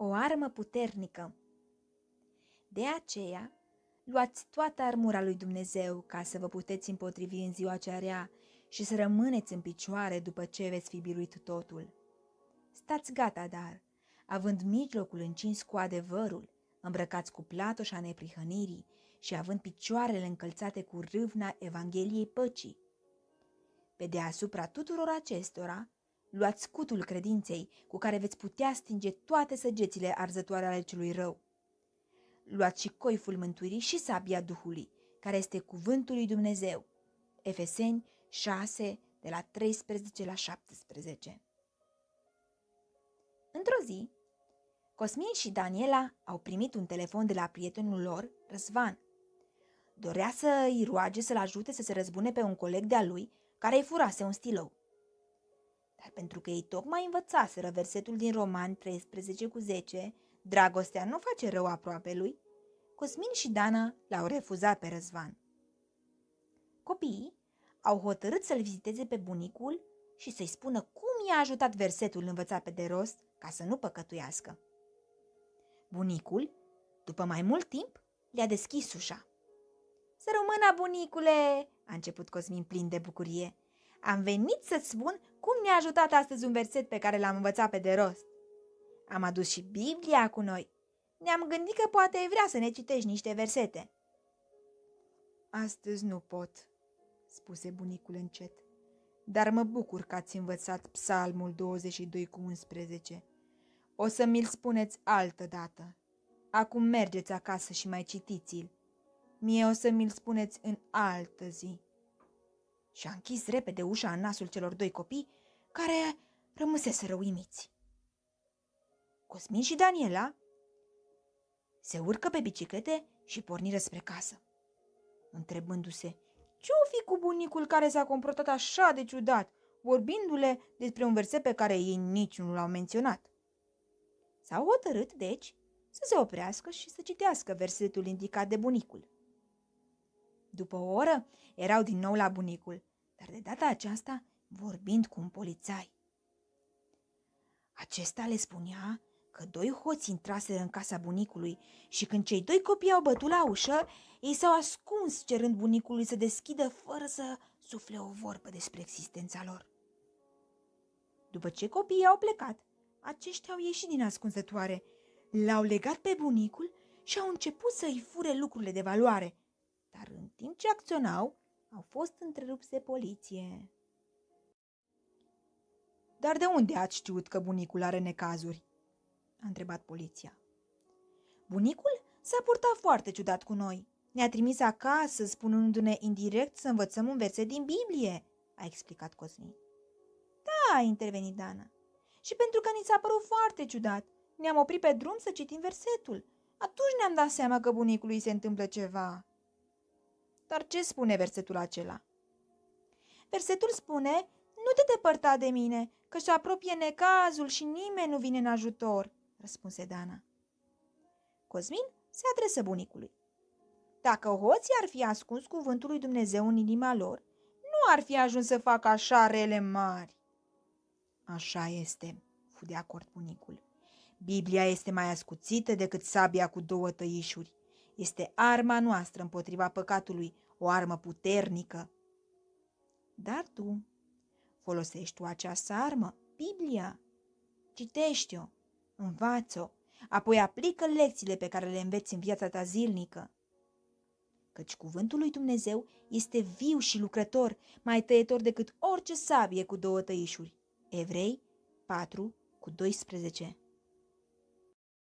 o armă puternică. De aceea, luați toată armura lui Dumnezeu ca să vă puteți împotrivi în ziua cea rea și să rămâneți în picioare după ce veți fi biruit totul. Stați gata, dar, având mijlocul încins cu adevărul, îmbrăcați cu platoșa neprihănirii și având picioarele încălțate cu râvna Evangheliei păcii. Pe deasupra tuturor acestora, luați scutul credinței cu care veți putea stinge toate săgețile arzătoare ale celui rău. Luați și coiful mântuirii și sabia Duhului, care este cuvântul lui Dumnezeu. Efeseni 6, de la 13 la 17. Într-o zi, Cosmin și Daniela au primit un telefon de la prietenul lor, Răzvan. Dorea să îi roage să-l ajute să se răzbune pe un coleg de-a lui care îi furase un stilou. Dar pentru că ei tocmai învățaseră versetul din Roman 13 cu 10, dragostea nu face rău aproape lui, Cosmin și Dana l-au refuzat pe Răzvan. Copiii au hotărât să-l viziteze pe bunicul și să-i spună cum i-a ajutat versetul învățat pe de rost ca să nu păcătuiască. Bunicul, după mai mult timp, le-a deschis ușa. Să rămână, bunicule!" a început Cosmin plin de bucurie. Am venit să-ți spun cum ne-a ajutat astăzi un verset pe care l-am învățat pe de rost. Am adus și Biblia cu noi. Ne-am gândit că poate ai vrea să ne citești niște versete. Astăzi nu pot, spuse bunicul încet, dar mă bucur că ați învățat psalmul 22 cu 11. O să mi-l spuneți altă dată. Acum mergeți acasă și mai citiți-l. Mie o să mi-l spuneți în altă zi. Și a închis repede ușa în nasul celor doi copii, care rămăseseră uimiți. Cosmin și Daniela se urcă pe biciclete și porniră spre casă, întrebându-se ce-o fi cu bunicul care s-a comportat așa de ciudat, vorbindu-le despre un verset pe care ei nici nu l-au menționat. S-au hotărât, deci, să se oprească și să citească versetul indicat de bunicul. După o oră, erau din nou la bunicul, dar de data aceasta vorbind cu un polițai. Acesta le spunea că doi hoți intraseră în casa bunicului și când cei doi copii au bătut la ușă, ei s-au ascuns cerând bunicului să deschidă fără să sufle o vorbă despre existența lor. După ce copiii au plecat, aceștia au ieșit din ascunzătoare, l-au legat pe bunicul și au început să îi fure lucrurile de valoare, dar în timp ce acționau, au fost întrerupți de poliție. Dar de unde ați știut că bunicul are necazuri? a întrebat poliția. Bunicul s-a purtat foarte ciudat cu noi. Ne-a trimis acasă, spunându-ne indirect să învățăm un verset din Biblie, a explicat Cosmin. Da, a intervenit Dana. Și pentru că ni s-a părut foarte ciudat, ne-am oprit pe drum să citim versetul. Atunci ne-am dat seama că bunicului se întâmplă ceva. Dar ce spune versetul acela? Versetul spune, nu te depărta de mine, că se apropie necazul și nimeni nu vine în ajutor, răspunse Dana. Cosmin se adresă bunicului. Dacă hoții ar fi ascuns cuvântul lui Dumnezeu în inima lor, nu ar fi ajuns să facă așa rele mari. Așa este, fu de acord bunicul. Biblia este mai ascuțită decât sabia cu două tăișuri. Este arma noastră împotriva păcatului, o armă puternică. Dar tu folosești tu această armă, Biblia. Citește-o, învață-o, apoi aplică lecțiile pe care le înveți în viața ta zilnică. Căci cuvântul lui Dumnezeu este viu și lucrător, mai tăietor decât orice sabie cu două tăișuri. Evrei 4 cu 12